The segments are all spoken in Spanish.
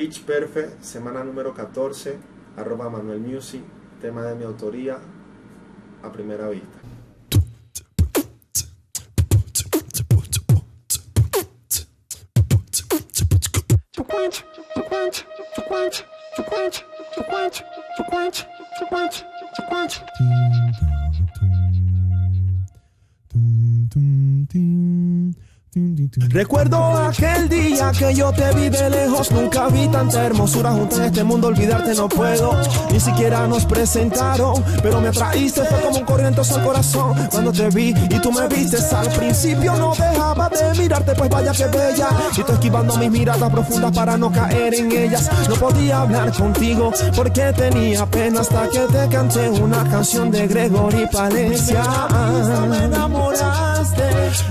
Pitch Perfect, semana número 14, arroba Manuel Music, tema de mi autoría, a primera vista. Recuerdo aquel día que yo te vi de lejos, nunca vi tanta hermosura junto en este mundo, olvidarte no puedo. Ni siquiera nos presentaron, pero me atraíste, fue como un corrientazo al corazón. Cuando te vi y tú me viste, al principio no dejaba de mirarte, pues vaya que bella. Y tú esquivando mis miradas profundas para no caer en ellas. No podía hablar contigo porque tenía pena hasta que te canté una canción de Gregory Palencia. Me enamoraste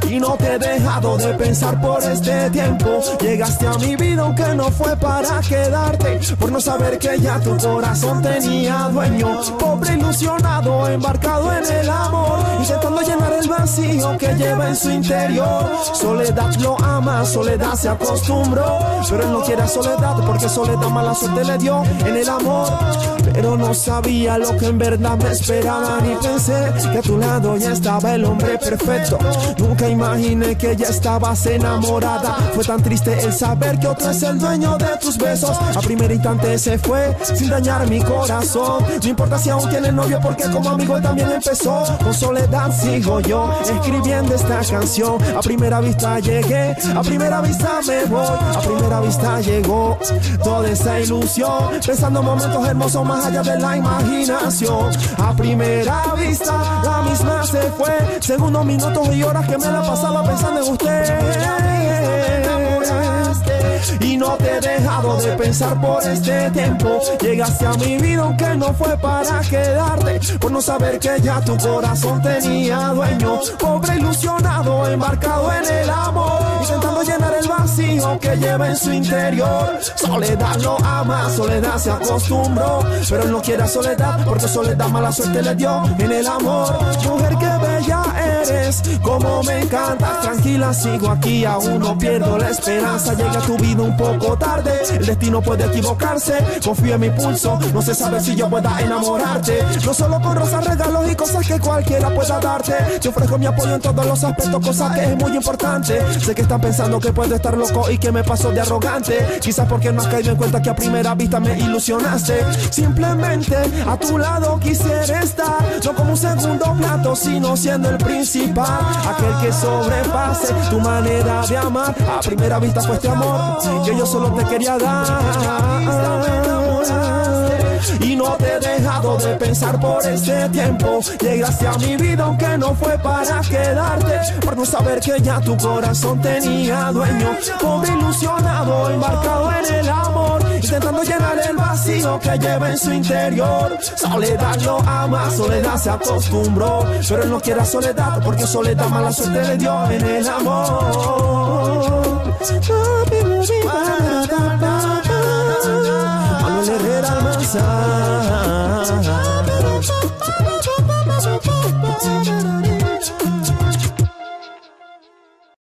y no te he dejado de pensar por este tiempo. Llegaste a mi vida aunque no fue para quedarte, por no saber que ya tu corazón tenía dueño. Pobre ilusionado, embarcado en el amor, intentando llenar el vacío que lleva en su interior. Soledad lo ama, soledad se acostumbró, pero él no quiere soledad porque soledad mala suerte le dio en el amor. Pero no sabía lo que en verdad me esperaba ni pensé que a tu lado ya estaba el hombre perfecto. Nunca imaginé que ya estabas Fue tan triste el saber que otro es el dueño de tus besos. A primer instante se fue sin dañar mi corazón. No importa si aún tiene novio porque como amigo él también empezó. Con soledad sigo yo escribiendo esta canción. A primera vista llegué, a primera vista me voy. A primera vista llegó toda esa ilusión. Pensando momentos hermosos más allá de la imaginación. A primera vista la misma se fue. Segundos, minutos y horas que me la pasaba pensando en usted. Y no te he dejado de pensar por este tiempo. Llegaste a mi vida aunque no fue para quedarte. Por no saber que ya tu corazón tenía dueño. Pobre ilusionado, embarcado en el amor. Que lleva en su interior. Soledad lo ama, soledad se acostumbró. Pero él no quiere soledad porque soledad mala suerte le dio en el amor. Mujer que bella eres, como me encanta. Tranquila, sigo aquí, aún no pierdo la esperanza. Llega tu vida un poco tarde, el destino puede equivocarse. Confío en mi pulso, no se sabe si yo pueda enamorarte. No solo con rosas, regalos y cosas que cualquiera pueda darte. Yo ofrezco mi apoyo en todos los aspectos, cosa que es muy importante. Sé que están pensando que puedo estar loco y que me paso de arrogante. Quizás porque no has caído en cuenta que a primera vista me ilusionaste. Simplemente a tu lado quisiera estar, no como un segundo plato, sino siendo el principal. Aquel que sobrepase tu manera de amar. A primera vista fue este amor que yo solo te quería dar. Y no te he dejado de pensar por este tiempo. Llegaste a mi vida aunque no fue para quedarte. Por no saber que ya tu corazón tenía dueño. Pobre ilusionado, embarcado en el amor. Intentando llenar el vacío que lleva en su interior. Soledad lo ama, soledad se acostumbró. Pero él no quiere soledad porque soledad mala suerte le dio en el amor. sun.